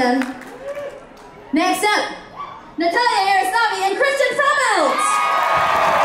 Next up, Natalia Aristovi and Christian Frommelt.